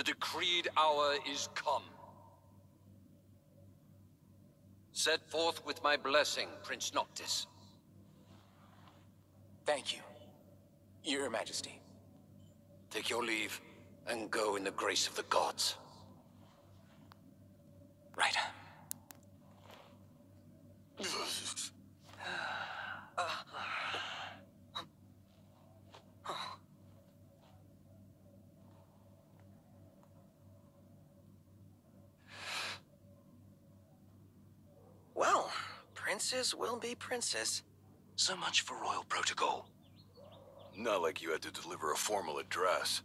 The decreed hour is come. Set forth with my blessing, Prince Noctis. Thank you, Your Majesty. Take your leave, and go in the grace of the gods. Right. Well, princes will be princes. So much for royal protocol. Not like you had to deliver a formal address.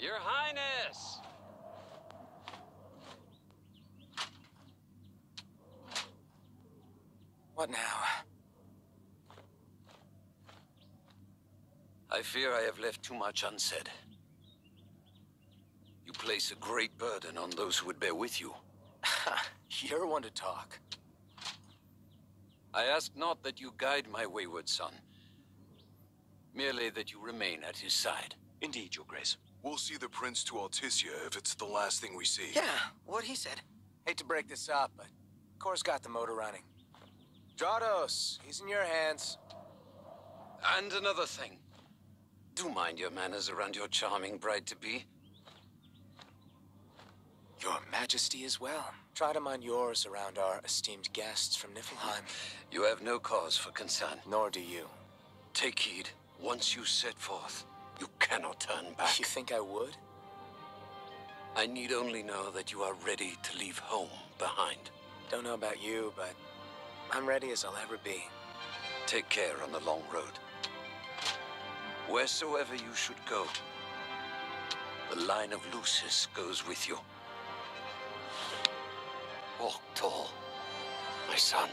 Your Highness! What now? I fear I have left too much unsaid. You place a great burden on those who would bear with you. You're one to talk. I ask not that you guide my wayward son. Merely that you remain at his side. Indeed, Your Grace. We'll see the prince to Altissia if it's the last thing we see. Yeah, what he said. Hate to break this up, but Cor's got the motor running. Drados, he's in your hands. And another thing. Do mind your manners around your charming bride-to-be. Your Majesty as well. Try to mind yours around our esteemed guests from Niflheim. You have no cause for concern. Nor do you. Take heed. Once you set forth, you cannot turn back. You think I would? I need only know that you are ready to leave home behind. Don't know about you, but I'm ready as I'll ever be. Take care on the long road. Wheresoever you should go, the line of Lucis goes with you. Walk tall, my son.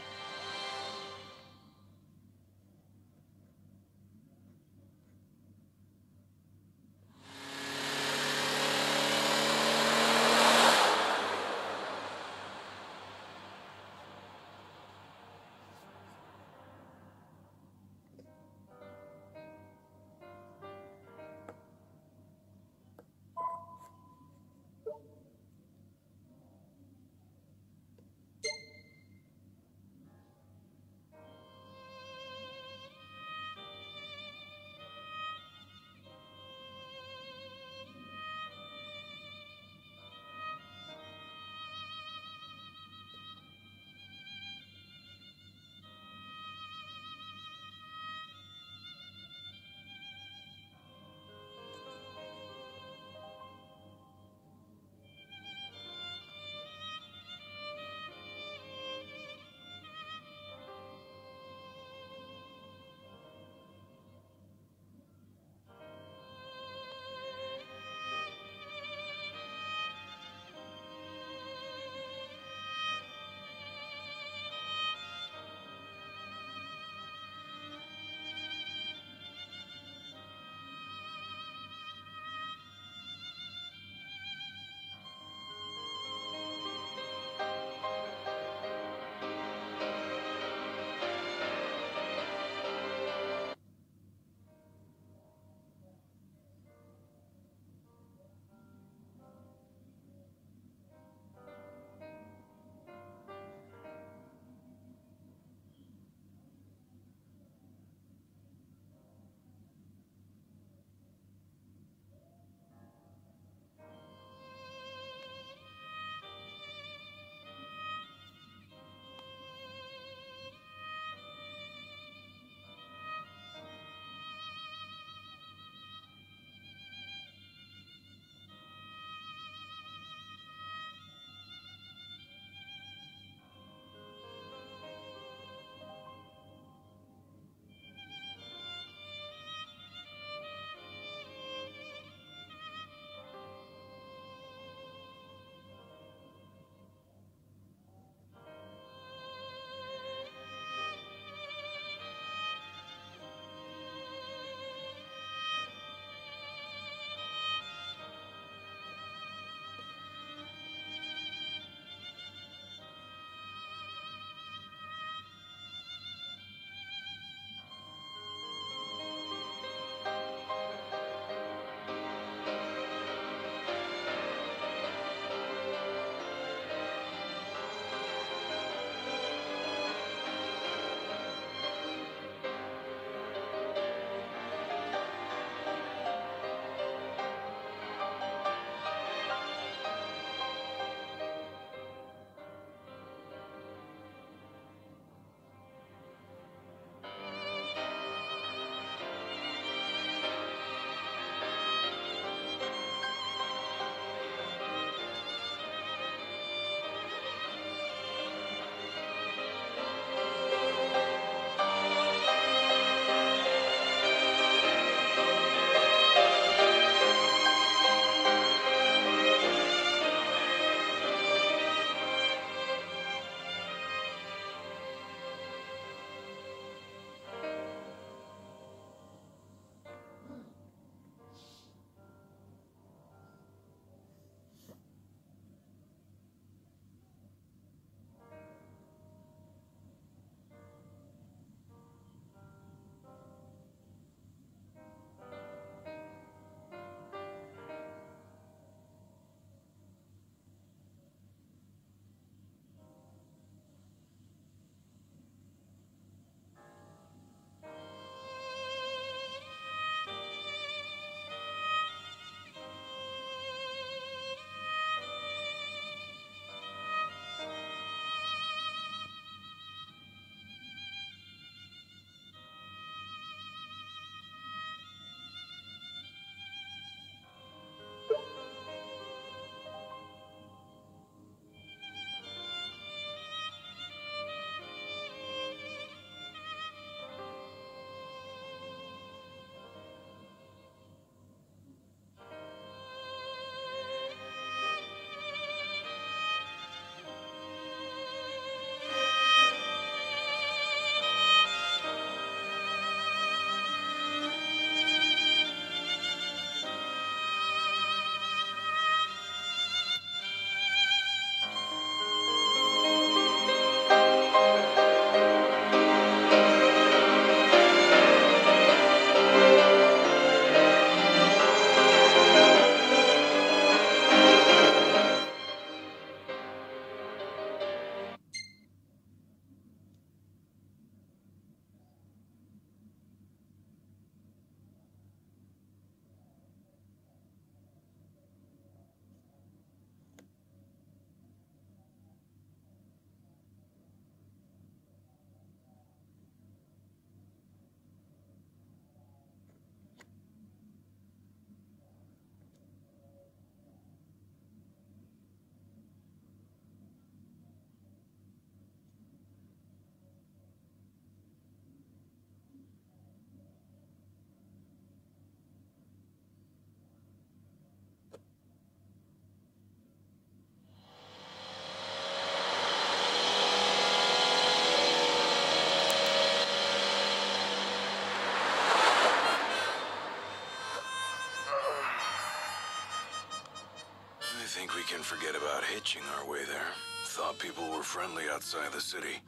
Think we can forget about hitching our way there? Thought people were friendly outside the city.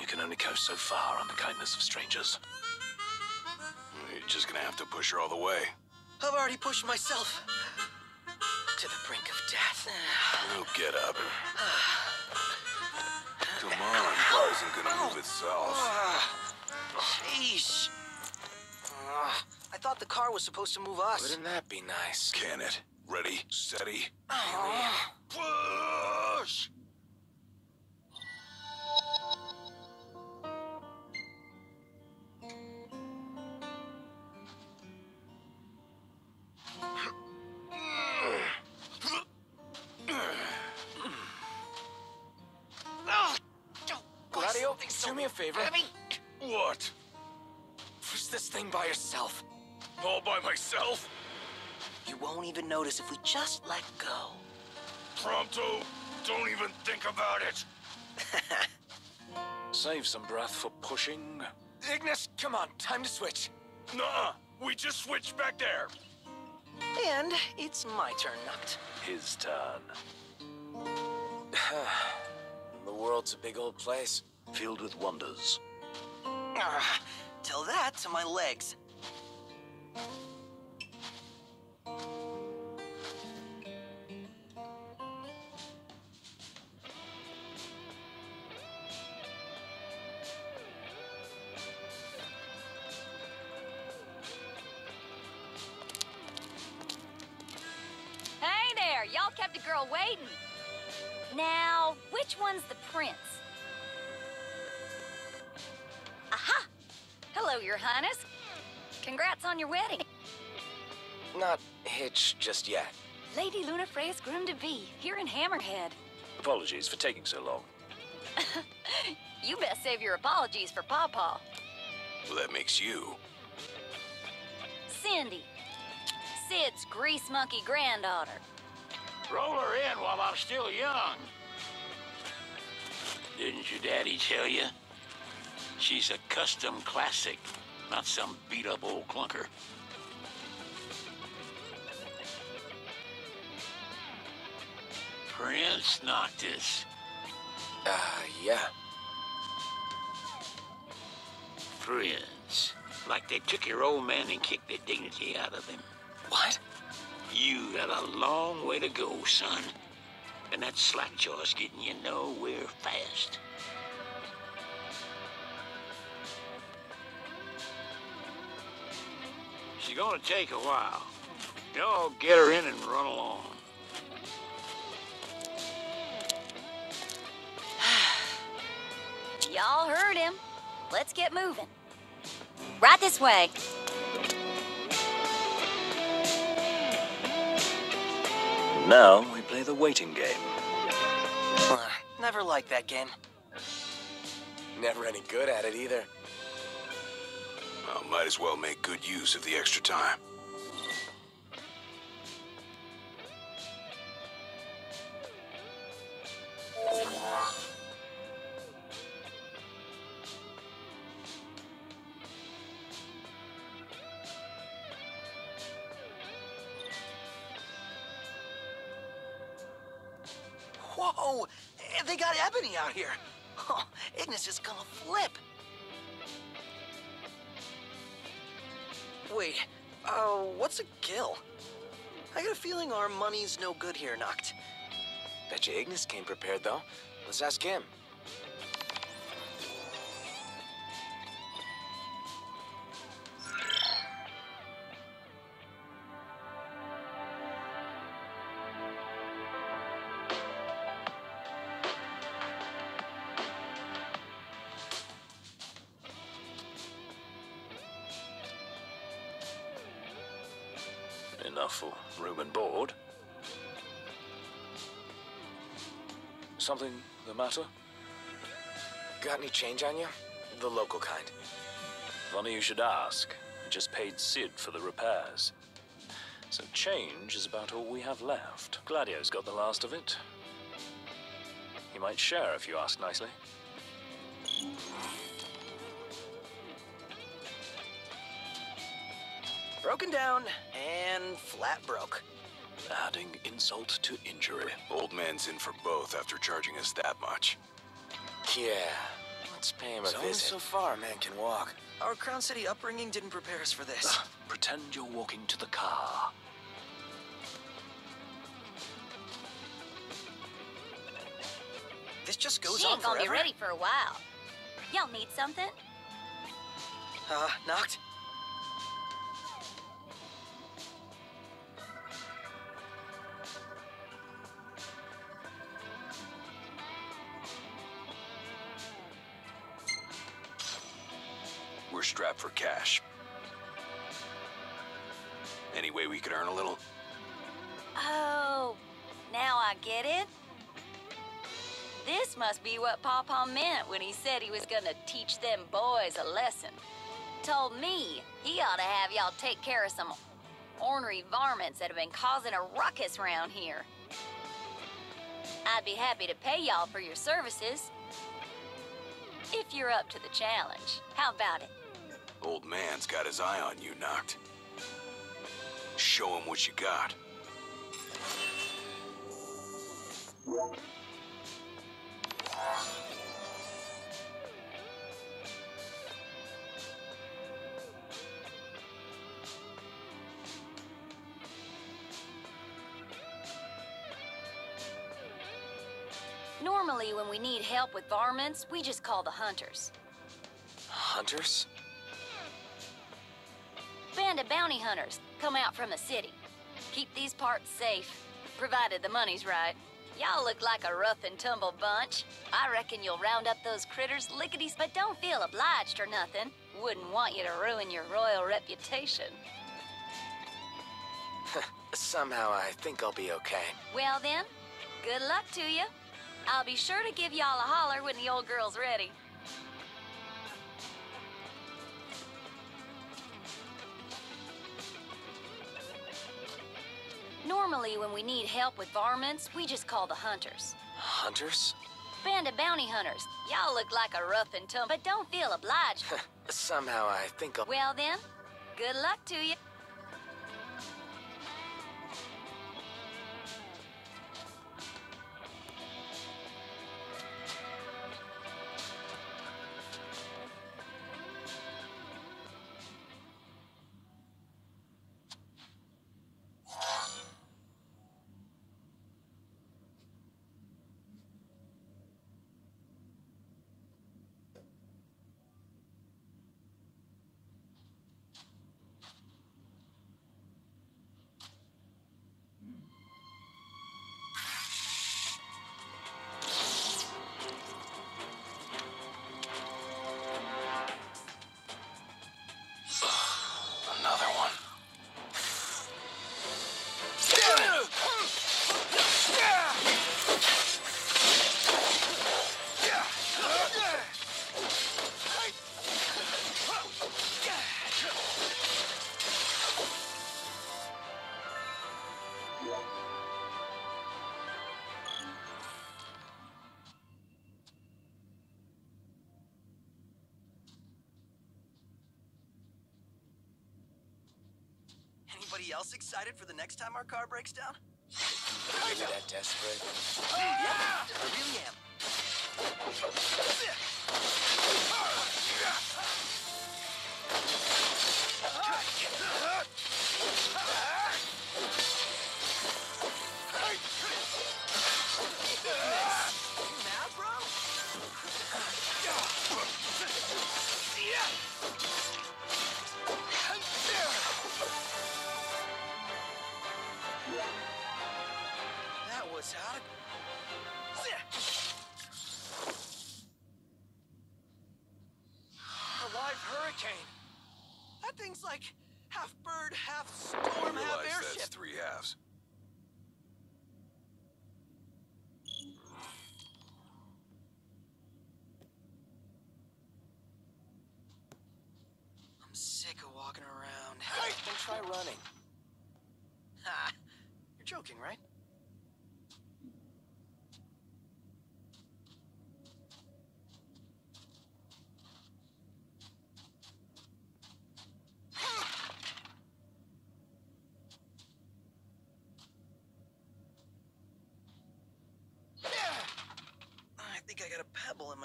You can only go so far on the kindness of strangers. You're just gonna have to push her all the way. I've already pushed myself to the brink of death. Oh, get up. Come on, the car isn't gonna move itself. Sheesh. Uh, I thought the car was supposed to move us. Wouldn't that be nice? Can it? Ready, steady. Push! You won't even notice if we just let go. Prompto, don't even think about it. Save some breath for pushing. Ignis, come on, time to switch. Nuh-uh. We just switched back there. And it's my turn, Noct. His turn. The world's a big old place. Filled with wonders. Ah, tell that to my legs. Hey there, y'all kept a girl waiting. Now, which one's the prince? Aha! Hello, your highness. Congrats on your wedding. Not hitch just yet. Lady Lunafreya's groom-to-be, here in Hammerhead. Apologies for taking so long. You best save your apologies for Pawpaw. Well, that makes you. Cindy, Cid's grease monkey granddaughter. Roll her in while I'm still young. Didn't your daddy tell you? She's a custom classic, not some beat up old clunker. Prince Noctis. Uh, yeah. Prince. Like they took your old man and kicked the dignity out of him. What? You got a long way to go, son. And that slackjaw's getting you nowhere fast. She's gonna take a while. Y'all get her in and run along. Y'all heard him. Let's get moving. Right this way. Now we play the waiting game. Uh, never liked that game. Never any good at it either. Well, might as well make good use of the extra time. Out here. Oh, Ignis is gonna flip. Wait, uh, what's a gil? I got a feeling our money's no good here, Noct. Bet you Ignis came prepared, though. Let's ask him. Got any change on you? The local kind. Funny you should ask. I just paid Cid for the repairs. So change is about all we have left. Gladio's got the last of it. He might share if you ask nicely. Broken down and flat broke. Adding insult to injury. Old man's in for both after charging us that much. Yeah. Let's pay him a There's only visit. so far a man can walk. Our Crown City upbringing didn't prepare us for this. Pretend you're walking to the car. this just goes she on ain't gonna forever. be ready for a while. Y'all need something? Uh, Noct. We're strapped for cash. Any way we could earn a little? Oh, now I get it. This must be what Papa meant when he said he was gonna teach them boys a lesson. Told me he ought to have y'all take care of some ornery varmints that have been causing a ruckus round here. I'd be happy to pay y'all for your services. If you're up to the challenge. How about it? Old man's got his eye on you, Noct. Show him what you got. Normally, when we need help with varmints, we just call the hunters. Hunters? Of bounty hunters come out from the city. Keep these parts safe, provided the money's right. Y'all look like a rough and tumble bunch. I reckon you'll round up those critters lickety, but don't feel obliged or nothing. Wouldn't want you to ruin your royal reputation. Somehow I think I'll be okay. Well then, good luck to you. I'll be sure to give y'all a holler when the old girl's ready. Normally, when we need help with varmints, we just call the hunters. Hunters? Band of bounty hunters. Y'all look like a rough and tumble, but don't feel obliged. Somehow I think I'll. well then, good luck to you. Anybody else excited for the next time our car breaks down? Really that desperate? Oh, yeah, I really am.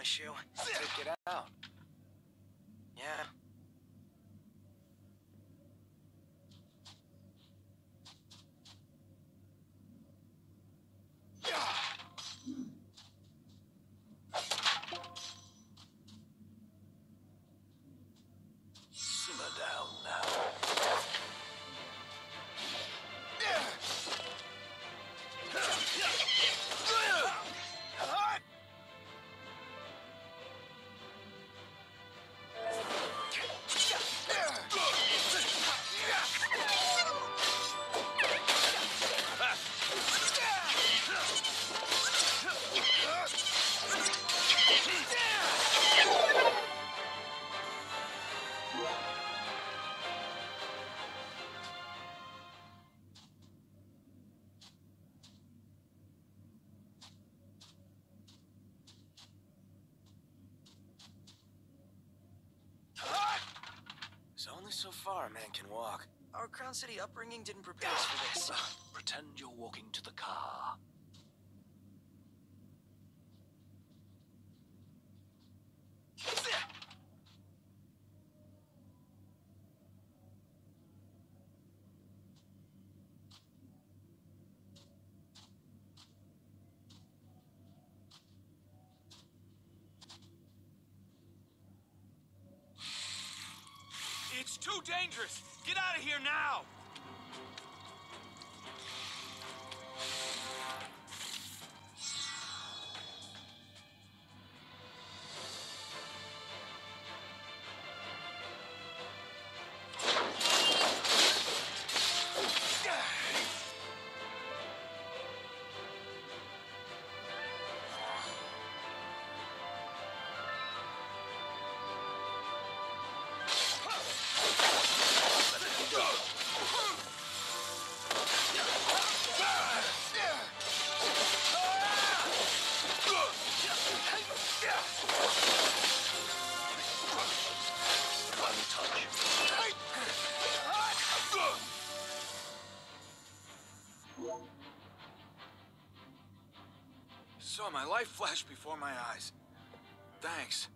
My shoe. Take it out. Far a man can walk. Our Crown City upbringing didn't prepare us for this. Pretend you're walking to the car. It's too dangerous! Get out of here now! Saw my life flash before my eyes. Thanks.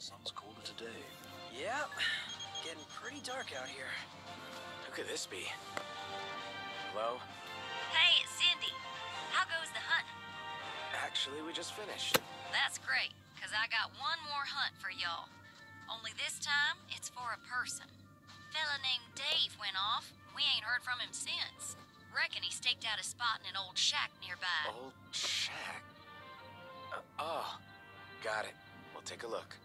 Sun's called it a day. Yep. Getting pretty dark out here. Who could this be? Hello? Hey, it's Cindy. How goes the hunt? Actually, we just finished. That's great, because I got one more hunt for y'all. Only this time, it's for a person. Fella named Dave went off. We ain't heard from him since. Reckon he staked out a spot in an old shack nearby. Old shack. Uh, oh, got it. We'll take a look.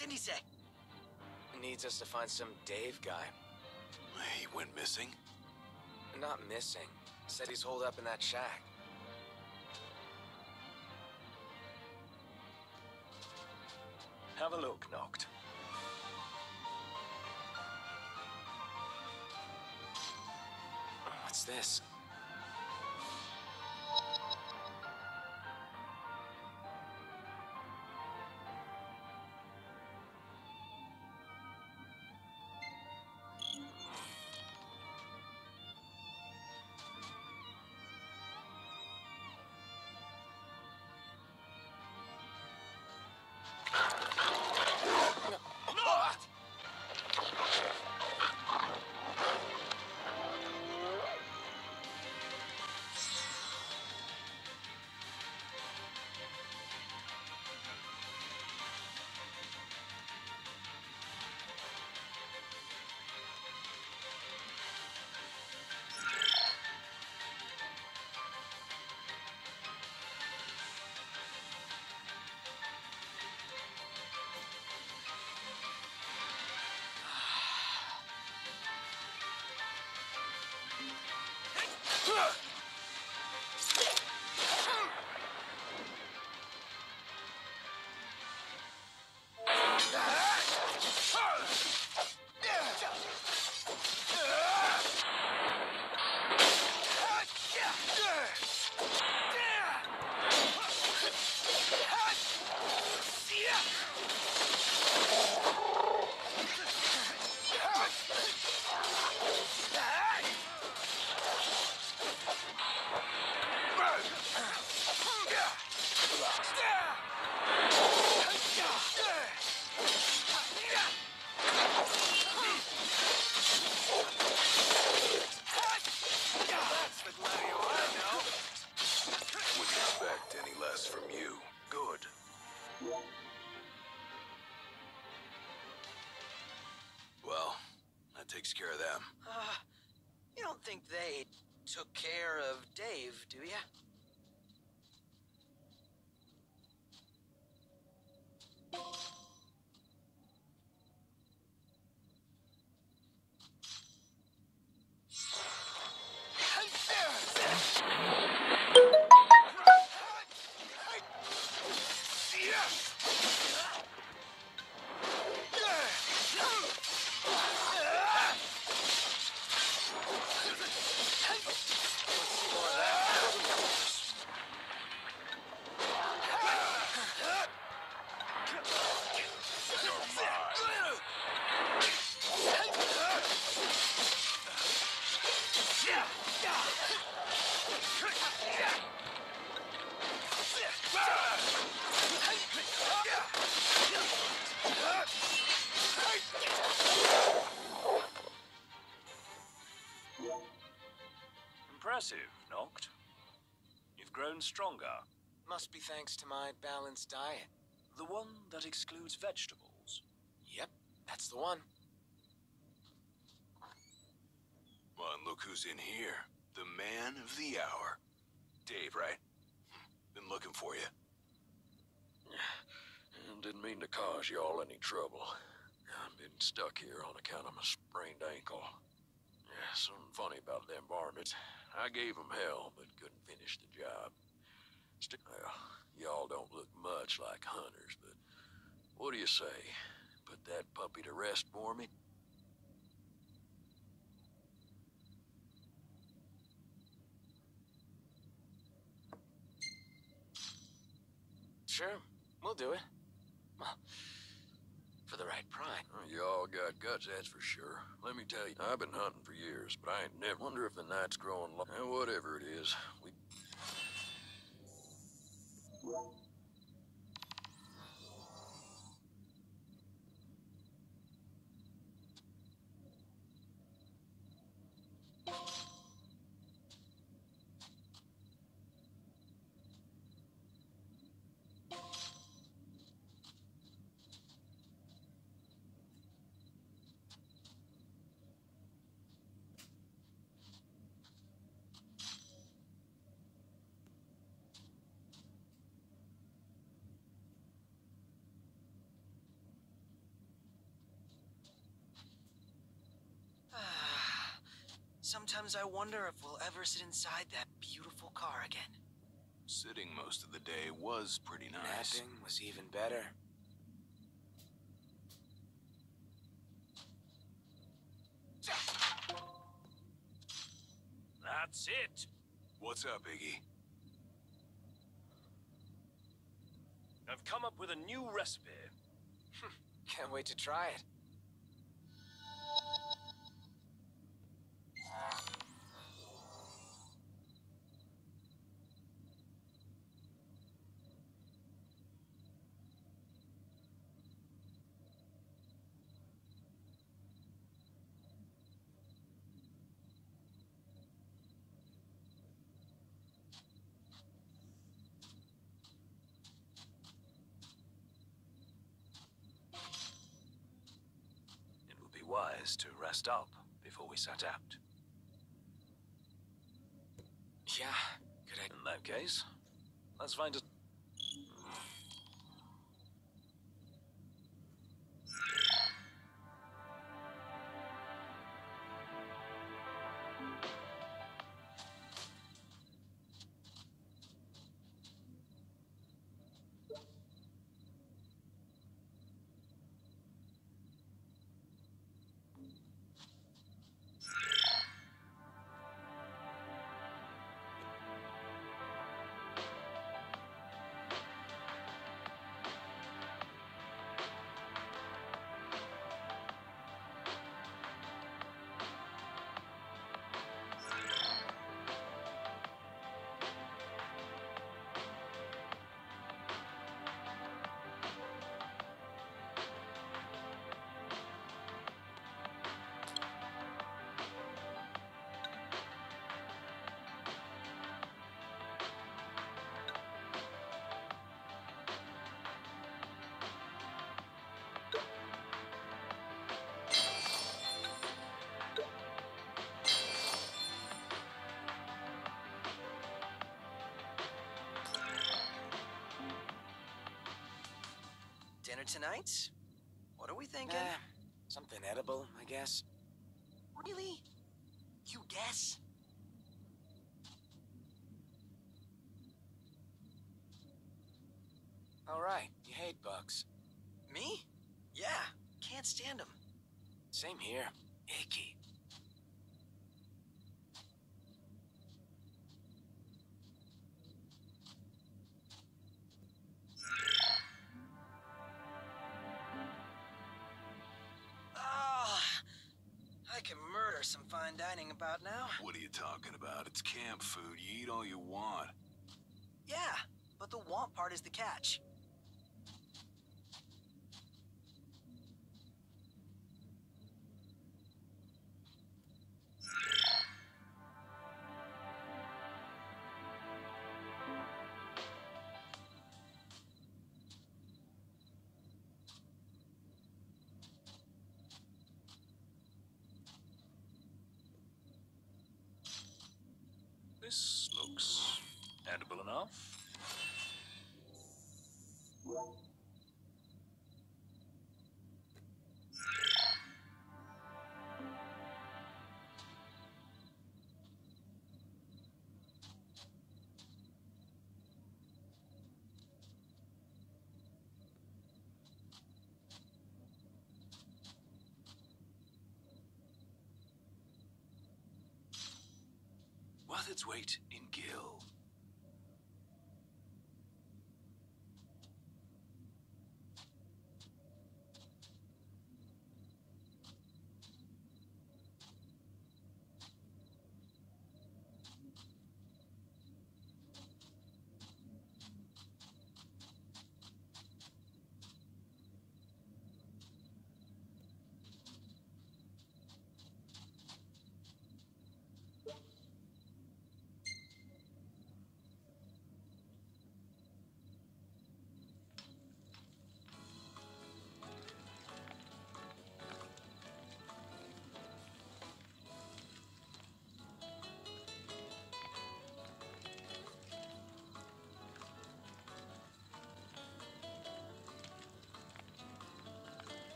Cindy say? Needs us to find some Dave guy. He went missing? Not missing. Said he's holed up in that shack. That's Impressive, You've stronger. Must be thanks to my balanced diet. The one that excludes vegetables. Yep, that's the one. Well, and look who's in here. The man of the hour. Dave, right? Been looking for you. Didn't mean to cause y'all any trouble. I've been stuck here on account of my sprained ankle. Yeah, something funny about them varmints. I gave 'em hell, but couldn't finish the job. Well, y'all don't look much like hunters, but what do you say? Put that puppy to rest for me? Sure, we'll do it. Well, for the right price. Oh, y'all got guts, that's for sure. Let me tell you, I've been hunting for years, but I ain't never wonder if the night's growing long. Eh, whatever it is, we Sometimes I wonder if we'll ever sit inside that beautiful car again. Sitting most of the day was pretty nice. Napping was even better. That's it. What's up, Iggy? I've come up with a new recipe. Can't wait to try it. It would to rest up before we set out. Yeah, good idea. In that case, let's find a... Dinner tonight? What are we thinking? Eh, something edible, I guess. Really? You guess? Food. You eat all you want. Yeah, but the want part is the catch. This looks edible enough. Its weight in gil.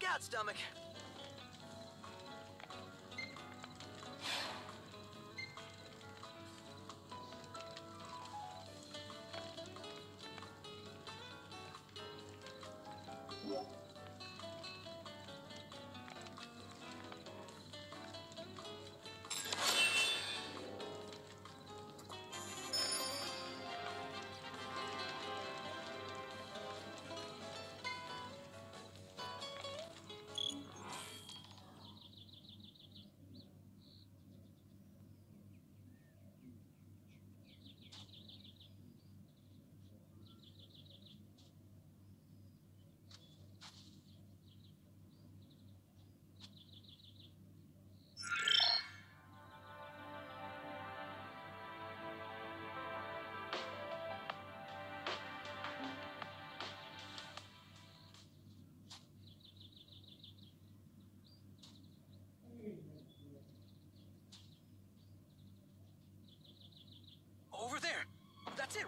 Look out, stomach.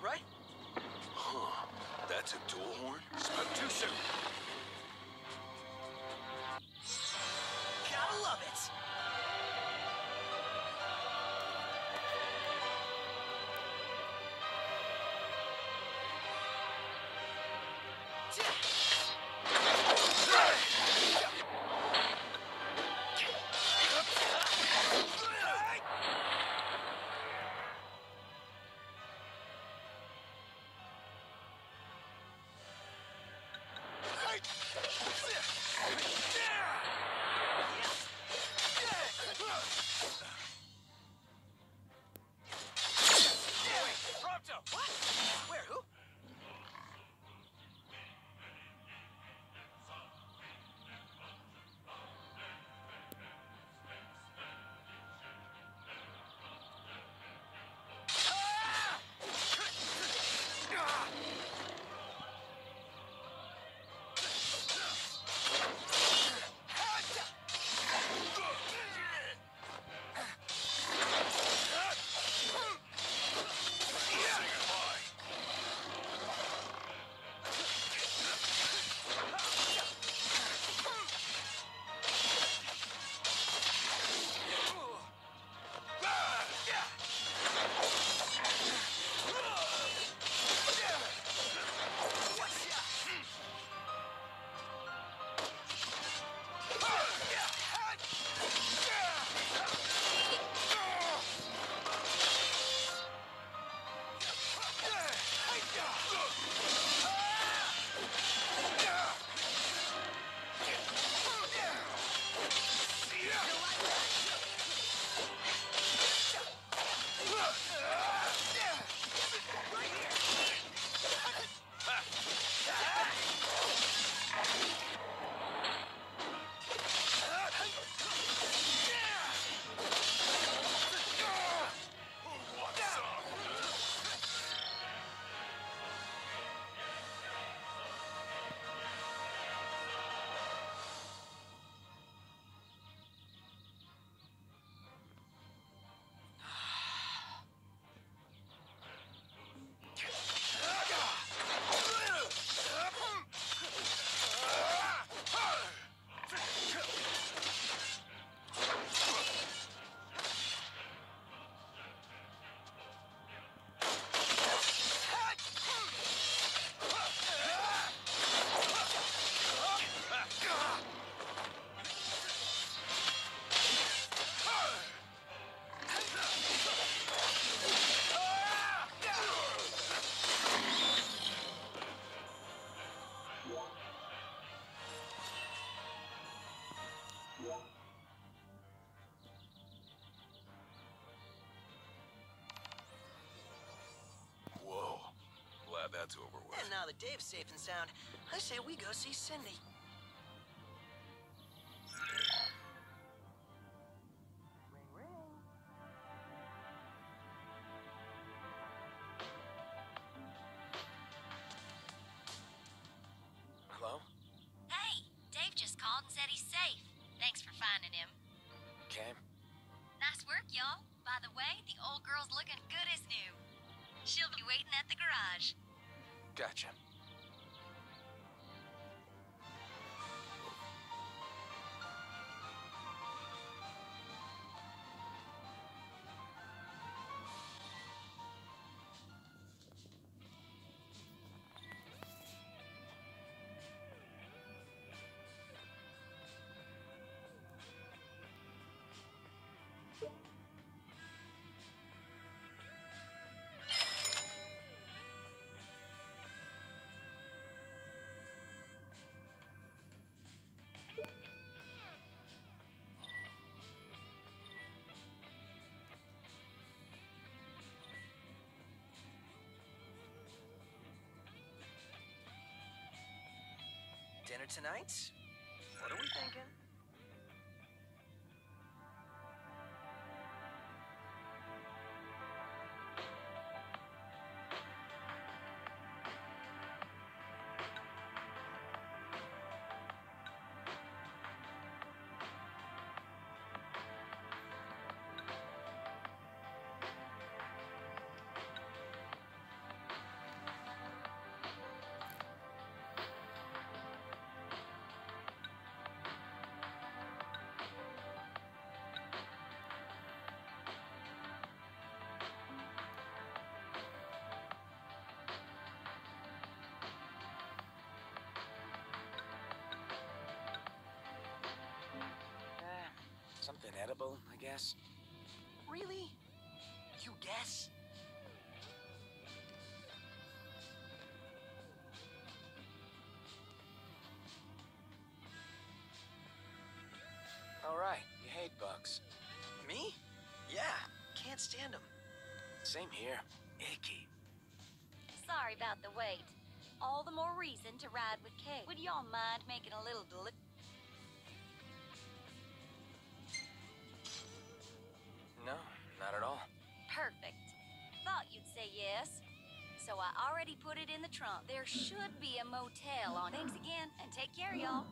right? Huh. That's a dual horn? Spoke too soon. It's over with. And now that Dave's safe and sound, I say we go see Cindy. Ring, ring. Hello? Hey, Dave just called and said he's safe. Thanks for finding him. Okay. Nice work, y'all. By the way, the old girl's looking good as new. She'll be waiting at the garage. Gotcha. Dinner tonight? What are we thinking? Edible, I guess. Really? You guess? All right, you hate bugs. Me? Yeah, can't stand them. Same here. Icky. Sorry about the wait. All the more reason to ride with Kay. Would y'all mind making a little deli- in the trunk. There should be a motel on. Thanks again, and take care, y'all.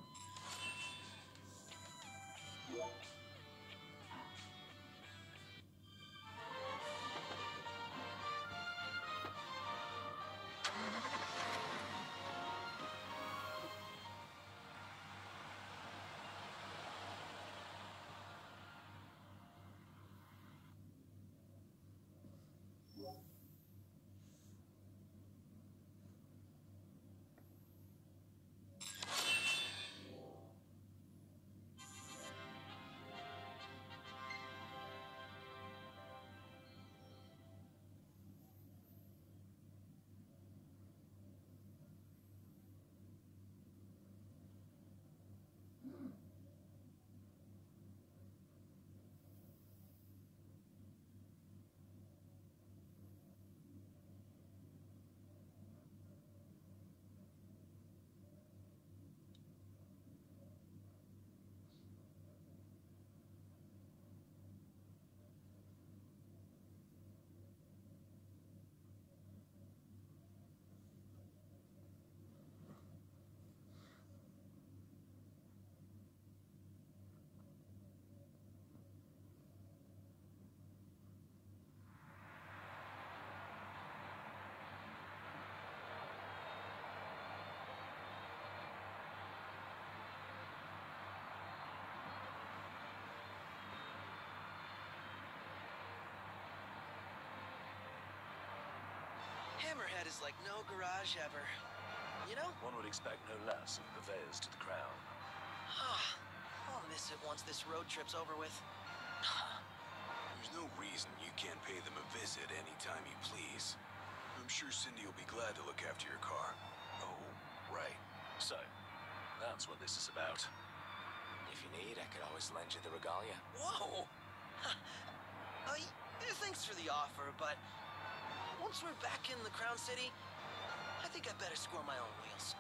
Hammerhead is like no garage ever. You know? One would expect no less of purveyors to the crown. Ah, I'll miss it once this road trip's over with. There's no reason you can't pay them a visit anytime you please. I'm sure Cindy will be glad to look after your car. Oh, right. So, that's what this is about. If you need, I could always lend you the regalia. Whoa! Thanks for the offer, but once we're back in the Crown City, I think I better score my own wheels.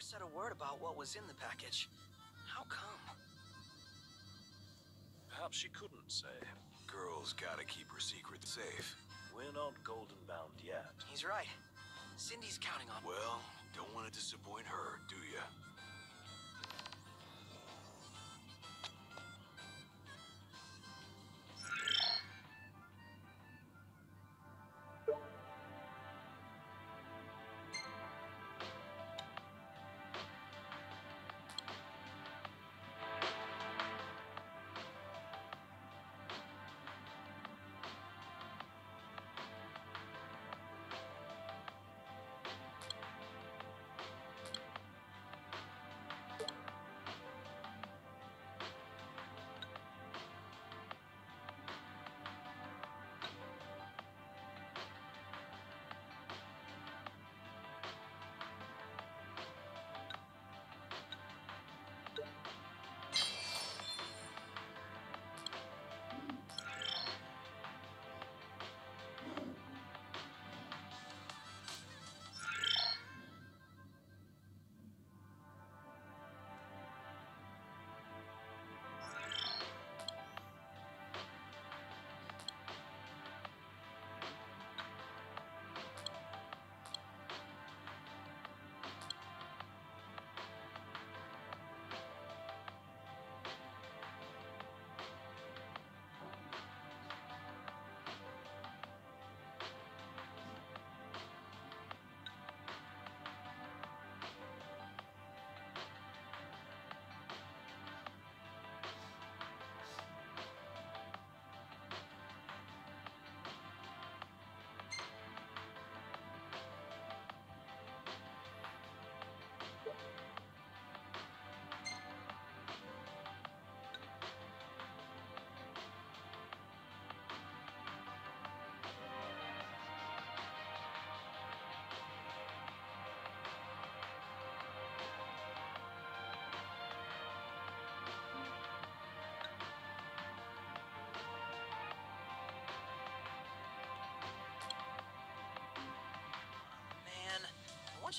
Never said a word about what was in the package. How come? Perhaps she couldn't say. Girl's gotta keep her secret safe. We're not Galdin bound yet. He's right. Cindy's counting on me. Well, don't want to disappoint her, do ya?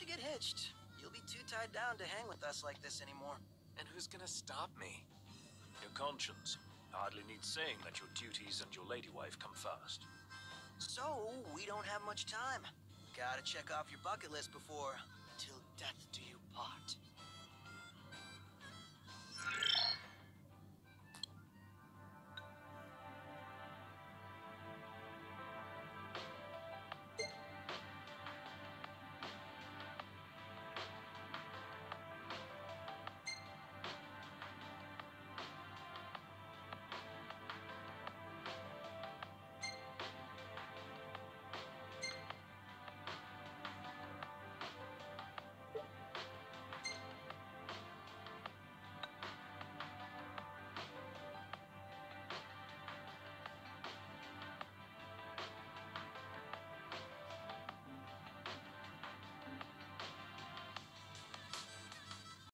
You get hitched, you'll be too tied down to hang with us like this anymore. And who's gonna stop me? Your conscience hardly needs saying that your duties and your lady wife come first. So, we don't have much time. Gotta check off your bucket list before